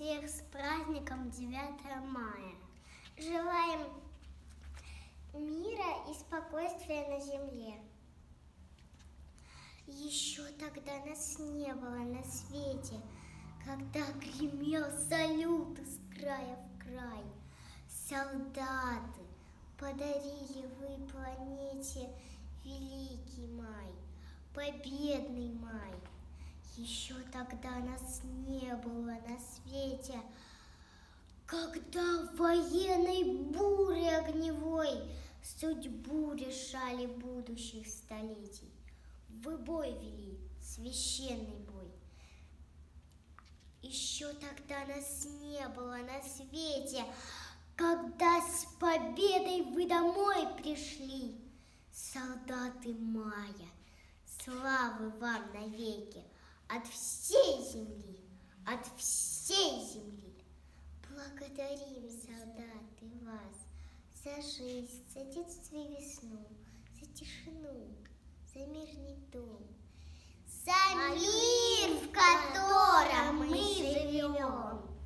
Всех с праздником 9 мая. Желаем мира и спокойствия на земле. Еще тогда нас не было на свете, когда гремел салют из края в край. Солдаты, подарили вы планете великий май, победный май. Еще тогда нас не было на свете, когда в военной буре огневой судьбу решали будущих столетий. Вы бой вели, священный бой. Еще тогда нас не было на свете, когда с победой вы домой пришли. Солдаты мая, славы вам навеки от всей земли, от всей земли. Благодарим, солдаты, вас за жизнь, за детство и весну, за тишину, за мирный дом. За мир, в котором мы живем.